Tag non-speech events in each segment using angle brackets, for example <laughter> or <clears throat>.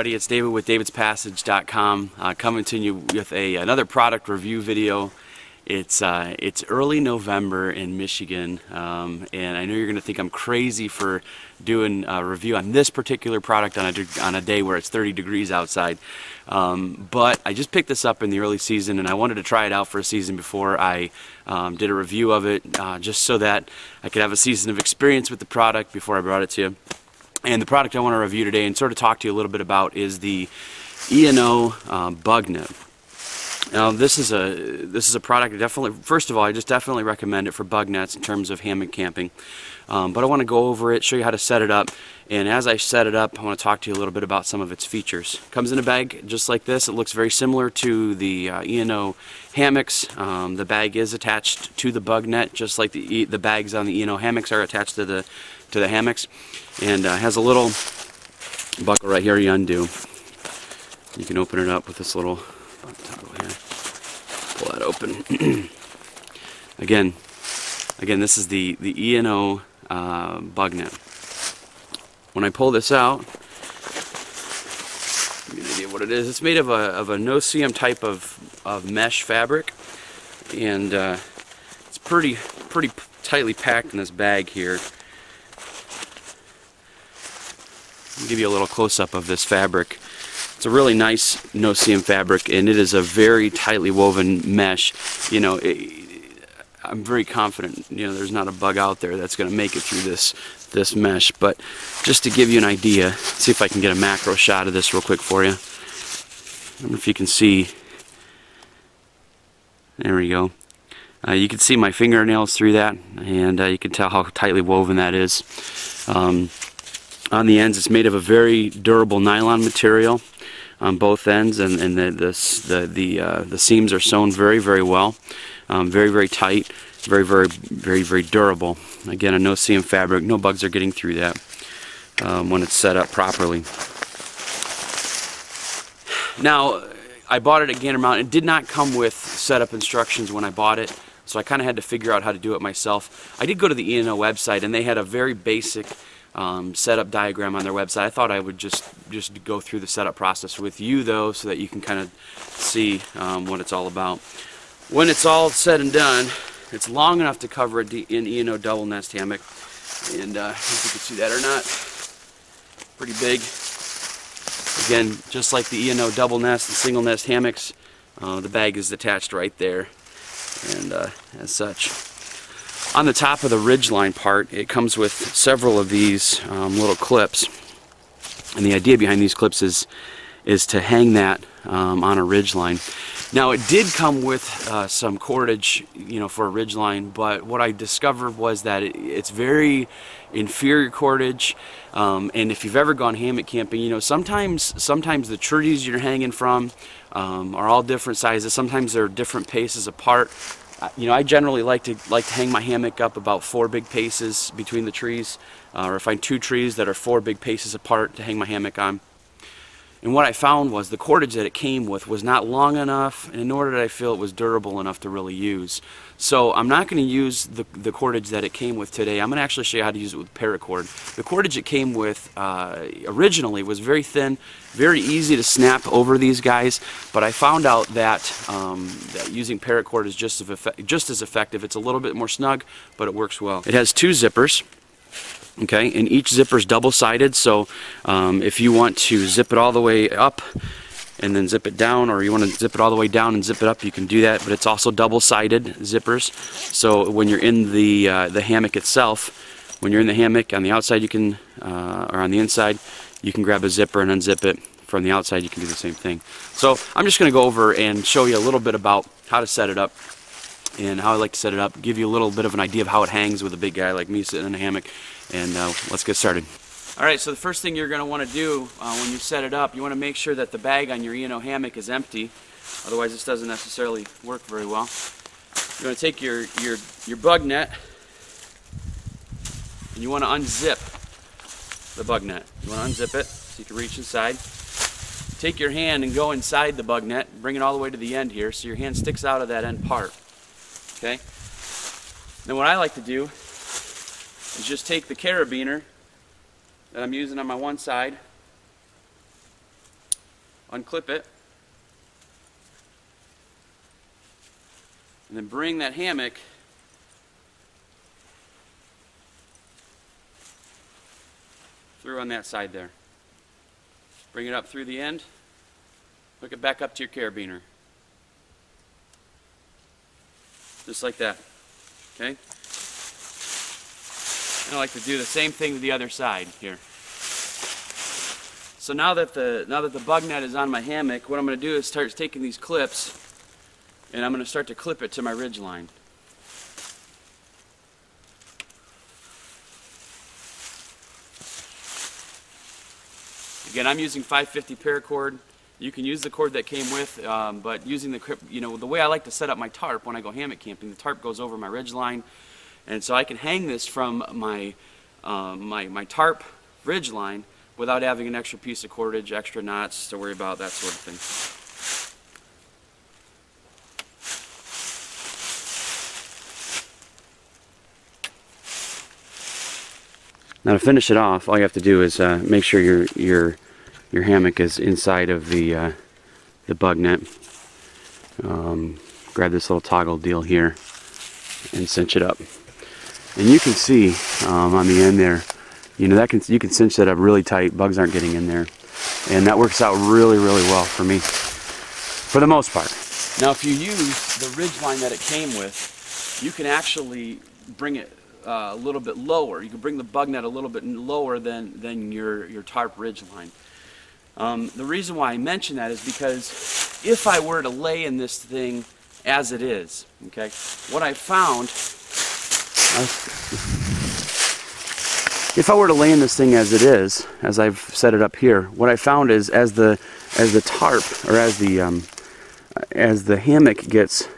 everybody. It's David with davidspassage.com uh, coming to you with a, another product review video. It's, uh, it's early November in Michigan, um, and I know you're going to think I'm crazy for doing a review on this particular product on a, on a day where it's 30 degrees outside. Um, but I just picked this up in the early season, and I wanted to try it out for a season before I um, did a review of it, uh, just so that I could have a season of experience with the product before I brought it to you. And the product I want to review today and sort of talk to you a little bit about is the ENO uh, bug net. Now this is a this is a product I definitely first of all I just definitely recommend it for bug nets in terms of hammock camping. Um, but I want to go over it, show you how to set it up, and as I set it up, I want to talk to you a little bit about some of its features. Comes in a bag just like this. It looks very similar to the uh, hammocks. Um, the bag is attached to the bug net, just like the the bags on the ENO hammocks are attached to the to the hammocks, and uh, has a little buckle right here. You undo. You can open it up with this little toggle here. Pull that open. <clears throat> again, again, this is the the ENO uh, bug net. When I pull this out, an idea what it is. It's made of a, of a noseeum type of, of mesh fabric, and uh, it's pretty pretty tightly packed in this bag here. I'll give you a little close-up of this fabric. It's a really nice noseeum fabric, and it is a very tightly woven mesh. You know, it, I'm very confident, you know, there's not a bug out there that's going to make it through this this mesh. But just to give you an idea, see if I can get a macro shot of this real quick for you. I don't know if you can see. There we go. Uh, you can see my fingernails through that, and uh, you can tell how tightly woven that is. Um, on the ends, it's made of a very durable nylon material on both ends, and, and the the the uh, the seams are sewn very very well, um, very very tight, very very very very durable. Again, a noseeum fabric, no bugs are getting through that um, when it's set up properly. Now, I bought it at Gander Mountain. It did not come with setup instructions when I bought it, so I kind of had to figure out how to do it myself. I did go to the ENO website, and they had a very basic um, setup diagram on their website. I thought I would just just go through the setup process with you though so that you can kind of see um, what it's all about. When it's all said and done, it's long enough to cover an ENO double nest hammock and uh, if you can see that or not, pretty big. Again, just like the ENO double nest and single nest hammocks, uh, the bag is attached right there and uh, as such. On the top of the ridgeline part, it comes with several of these um, little clips. And the idea behind these clips is, is to hang that um, on a ridgeline. Now it did come with uh, some cordage, you know, for a ridgeline, but what I discovered was that it, it's very inferior cordage. Um, and if you've ever gone hammock camping, you know, sometimes sometimes the trees you're hanging from um, are all different sizes. Sometimes they're different paces apart you know, I generally like to like to hang my hammock up about four big paces between the trees, uh, or find two trees that are four big paces apart to hang my hammock on. And what I found was the cordage that it came with was not long enough, and nor did I feel it was durable enough to really use. So I'm not going to use the, the cordage that it came with today. I'm going to actually show you how to use it with paracord. The cordage it came with uh, originally was very thin, very easy to snap over these guys, but I found out that, um, that using paracord is just just as effective. It's a little bit more snug, but it works well. It has two zippers okay? And each zipper is double-sided so um, if you want to zip it all the way up and then zip it down or you want to zip it all the way down and zip it up you can do that but it's also double-sided zippers. So when you're in the uh, the hammock itself when you're in the hammock on the outside you can uh, or on the inside you can grab a zipper and unzip it. From the outside you can do the same thing. So I'm just gonna go over and show you a little bit about how to set it up and how I like to set it up give you a little bit of an idea of how it hangs with a big guy like me sitting in a hammock and uh, let's get started. All right, so the first thing you're going to want to do uh, when you set it up, you want to make sure that the bag on your ENO hammock is empty. Otherwise, this doesn't necessarily work very well. You're going to take your, your, your bug net and you want to unzip the bug net. You want to unzip it so you can reach inside. Take your hand and go inside the bug net, bring it all the way to the end here so your hand sticks out of that end part. Okay? Then what I like to do is just take the carabiner that I'm using on my one side unclip it, and then bring that hammock through on that side there. Bring it up through the end, hook it back up to your carabiner. Just like that, okay? And I like to do the same thing to the other side here. So now that the now that the bug net is on my hammock, what I'm going to do is start taking these clips and I'm going to start to clip it to my ridge line. Again, I'm using 550 paracord. You can use the cord that came with, um, but using the, you know, the way I like to set up my tarp when I go hammock camping, the tarp goes over my ridge line, and so I can hang this from my, uh, my, my tarp ridge line without having an extra piece of cordage, extra knots to worry about, that sort of thing. Now to finish it off, all you have to do is uh, make sure your your your hammock is inside of the uh, the bug net. Um, grab this little toggle deal here and cinch it up. And you can see um, on the end there, you know that can you can cinch that up really tight. Bugs aren't getting in there, and that works out really really well for me, for the most part. Now if you use the ridge line that it came with, you can actually bring it uh, a little bit lower. You can bring the bug net a little bit lower than, than your, your tarp ridge line. Um, the reason why I mention that is because if I were to lay in this thing as it is, okay, what I found, if I were to in this thing as it is, as I've set it up here, what I found is as the as the tarp or as the um, as the hammock gets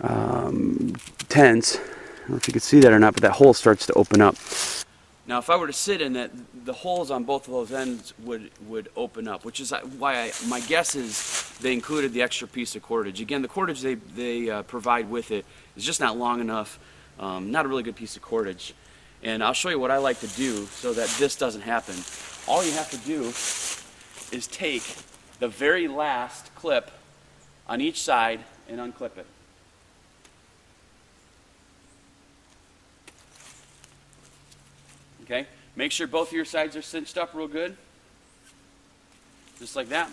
um, tense I don't know if you can see that or not, but that hole starts to open up. Now, if I were to sit in that, the holes on both of those ends would, would open up, which is why I, my guess is they included the extra piece of cordage. Again, the cordage they, they uh, provide with it is just not long enough, um, not a really good piece of cordage. And I'll show you what I like to do so that this doesn't happen. All you have to do is take the very last clip on each side and unclip it. Okay? Make sure both of your sides are cinched up real good. Just like that.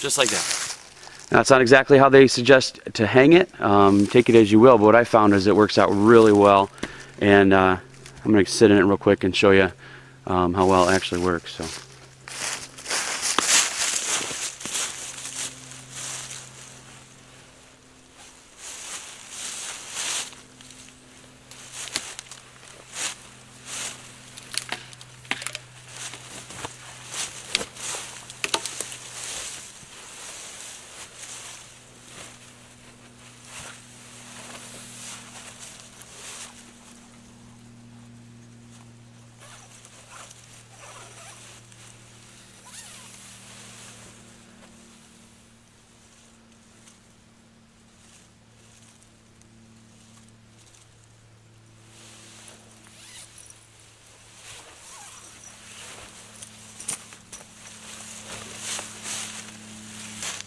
Just like that. Now, it's not exactly how they suggest to hang it. Um, take it as you will, but what I found is it works out really well. And uh, I'm going to sit in it real quick and show you um, how well it actually works. So.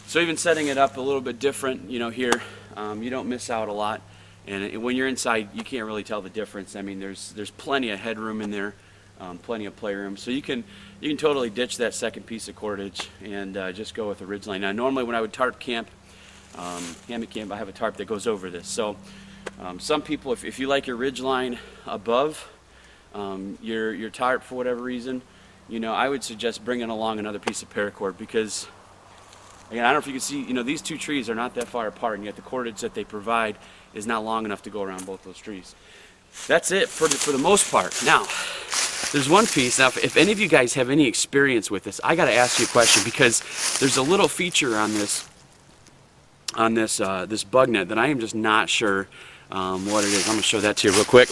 So even setting it up a little bit different, you know, here, um, you don't miss out a lot. And when you're inside, you can't really tell the difference. I mean, there's there's plenty of headroom in there, um, plenty of playroom. So you can you can totally ditch that second piece of cordage and uh, just go with the ridge line. Now, normally when I would tarp camp, um, hammock camp, I have a tarp that goes over this. So um, some people, if, if you like your ridge line above um, your your tarp for whatever reason, you know, I would suggest bringing along another piece of paracord because Again, I don't know if you can see, you know, these two trees are not that far apart, and yet the cordage that they provide is not long enough to go around both those trees. That's it for the, for the most part. Now, there's one piece. Now, if, any of you guys have any experience with this, I got to ask you a question because there's a little feature on this on this uh, this bug net that I am just not sure um, what it is. I'm going to show that to you real quick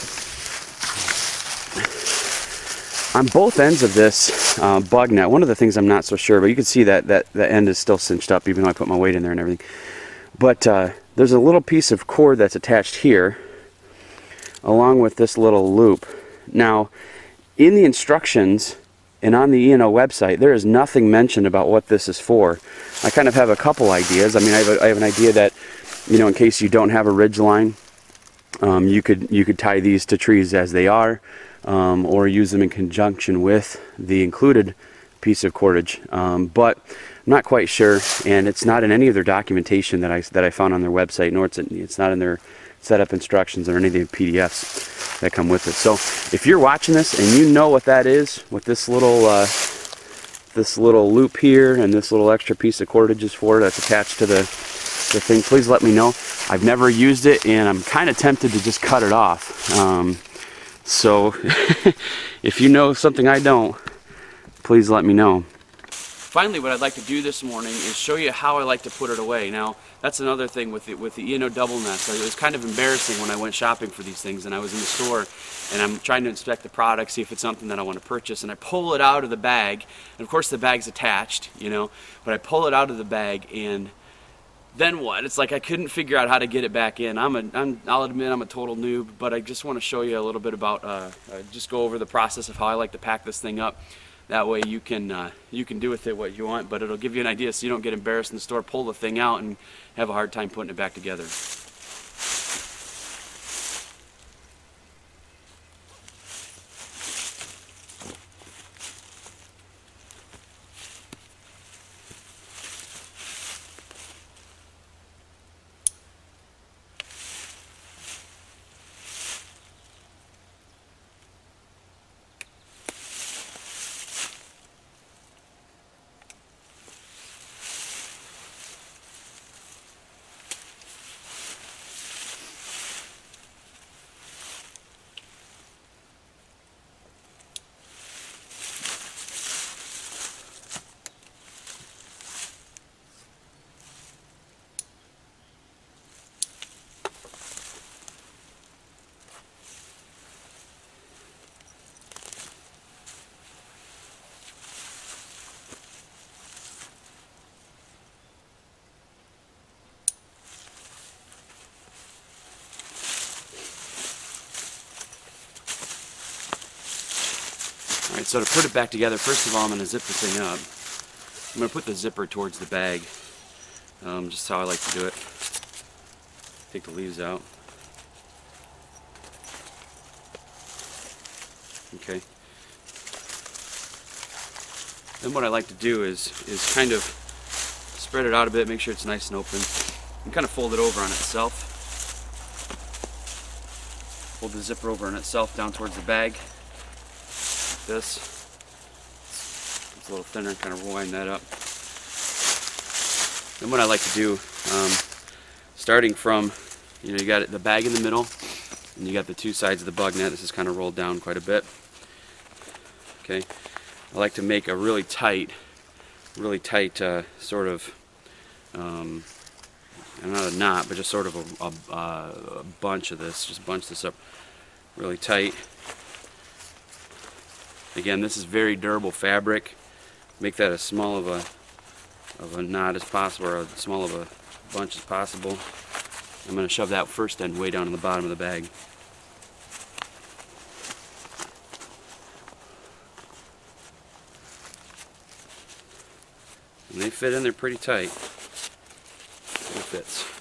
on both ends of this uh, bug net, one of the things I'm not so sure, but you can see that, that the end is still cinched up even though I put my weight in there and everything. But uh, there's a little piece of cord that's attached here along with this little loop. Now, in the instructions and on the ENO website, there is nothing mentioned about what this is for. I kind of have a couple ideas. I mean, I have, a, I have an idea that, you know, in case you don't have a ridge line, um, you could you could tie these to trees as they are, um, or use them in conjunction with the included piece of cordage. Um, but I'm not quite sure, and it's not in any of their documentation that I that I found on their website, nor it's it's not in their setup instructions or any of the PDFs that come with it. So if you're watching this and you know what that is, what this little uh, this little loop here and this little extra piece of cordage is for that's attached to the, the thing, please let me know. I've never used it and I'm kind of tempted to just cut it off. Um, so if you know something I don't, please let me know. Finally, what I'd like to do this morning is show you how I like to put it away. Now, that's another thing with the, with the ENO double nest. It was kind of embarrassing when I went shopping for these things and I was in the store and I'm trying to inspect the product, see if it's something that I want to purchase, and I pull it out of the bag, and of course the bag's attached, you know, but I pull it out of the bag and then what? It's like I couldn't figure out how to get it back in. I'm a, I'm, I'll admit I'm a total noob, but I just want to show you a little bit about, uh, uh, just go over the process of how I like to pack this thing up. That way you can uh, you can do with it what you want, but it'll give you an idea so you don't get embarrassed in the store, pull the thing out, and have a hard time putting it back together. Alright, so to put it back together, first of all I'm going to zip the thing up. I'm going to put the zipper towards the bag, um, just how I like to do it. Take the leaves out. Okay. Then what I like to do is, is kind of spread it out a bit, make sure it's nice and open, and kind of fold it over on itself. Fold the zipper over on itself down towards the bag this. It's a little thinner, kind of wind that up. Then what I like to do, um, starting from, you know, you got the bag in the middle, and you got the two sides of the bug net. This is kind of rolled down quite a bit. Okay, I like to make a really tight, really tight uh, sort of, um, not a knot, but just sort of a, a, a bunch of this. Just bunch this up really tight. Again, this is very durable fabric. Make that as small of a of a knot as possible, or as small of a bunch as possible. I'm going to shove that first end way down in the bottom of the bag. And they fit in there pretty tight. It fits.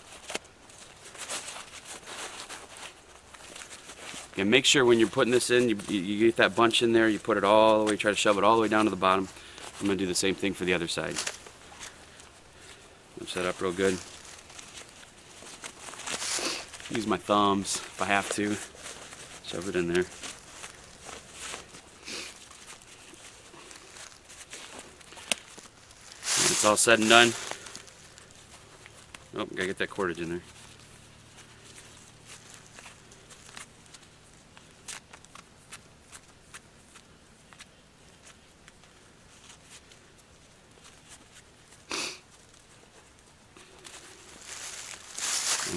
And make sure when you're putting this in, you, you get that bunch in there, you put it all the way, try to shove it all the way down to the bottom. I'm going to do the same thing for the other side. Bunch that up real good. Use my thumbs if I have to. Shove it in there. When it's all said and done. Oh, gotta get that cordage in there.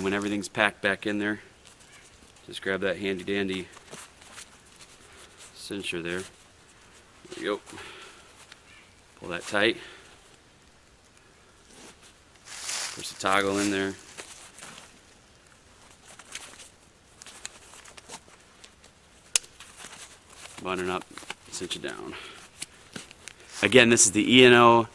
When everything's packed back in there, just grab that handy dandy cincher there. There go. Pull that tight. Push the toggle in there. button up, cinch it down. Again, this is the ENO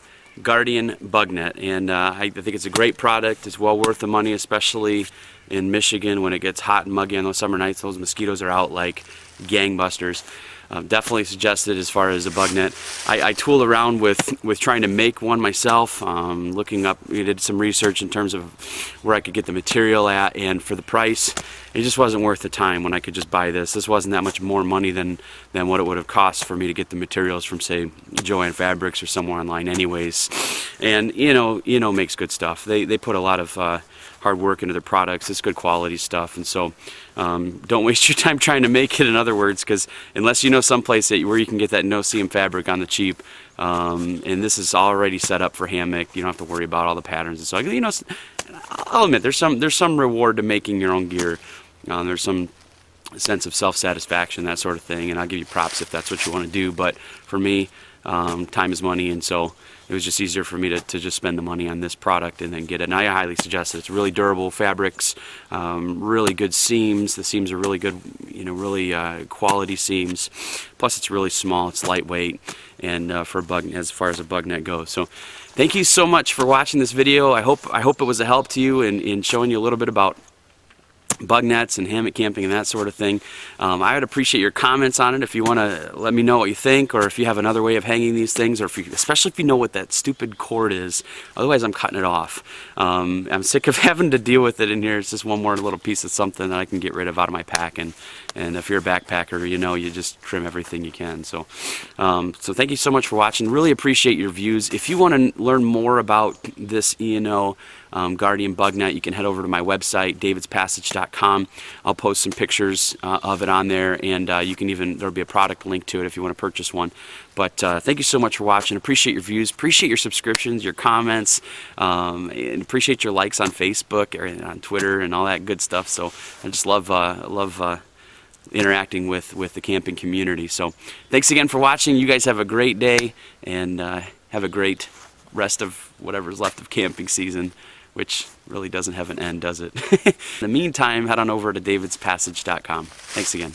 Guardian Bug Net, and uh, I, I think it's a great product. It's well worth the money, especially in Michigan when it gets hot and muggy on those summer nights. Those mosquitoes are out like gangbusters. Um, definitely suggested as far as a bug net. I, I tooled around with, with trying to make one myself, um, looking up, we did some research in terms of where I could get the material at and for the price. It just wasn't worth the time when I could just buy this. This wasn't that much more money than, than what it would have cost for me to get the materials from say Jo-Ann Fabrics or somewhere online anyways. And you know, you know makes good stuff. They, they put a lot of uh, hard work into their products. It's good quality stuff, and so um, don't <laughs> waste your time trying to make it. In other words, because unless you know someplace that, where you can get that noseeum fabric on the cheap, um, and this is already set up for hammock, you don't have to worry about all the patterns and so. You know, I'll admit there's some there's some reward to making your own gear. Um, there's some sense of self-satisfaction, that sort of thing, and I'll give you props if that's what you want to do. But for me, um, time is money, and so it was just easier for me to, to just spend the money on this product and then get it. And I highly suggest it. It's really durable fabrics, um, really good seams. The seams are really good, you know, really uh, quality seams. Plus, it's really small. It's lightweight, and uh, for bug as far as a bug net goes. So, thank you so much for watching this video. I hope I hope it was a help to you in, in showing you a little bit about bug nets and hammock camping and that sort of thing. Um, I would appreciate your comments on it if you want to let me know what you think or if you have another way of hanging these things or if you, especially if you know what that stupid cord is. Otherwise I'm cutting it off. Um, I'm sick of <laughs> having to deal with it in here. It's just one more little piece of something that I can get rid of out of my pack and, and if you're a backpacker you know you just trim everything you can. So, um, so thank you so much for watching. Really appreciate your views. If you want to learn more about this ENO um, Guardian Bug Net, you can head over to my website, davidspassage.com. I'll post some pictures uh, of it on there, and uh, you can even, there'll be a product link to it if you want to purchase one. But uh, thank you so much for watching. Appreciate your views, appreciate your subscriptions, your comments, um, and appreciate your likes on Facebook or on Twitter and all that good stuff. So I just love, uh, love, uh, interacting with, with the camping community. So thanks again for watching. You guys have a great day and uh, have a great rest of whatever's left of camping season which really doesn't have an end, does it? <laughs> In the meantime, head on over to davidspassage.com. Thanks again.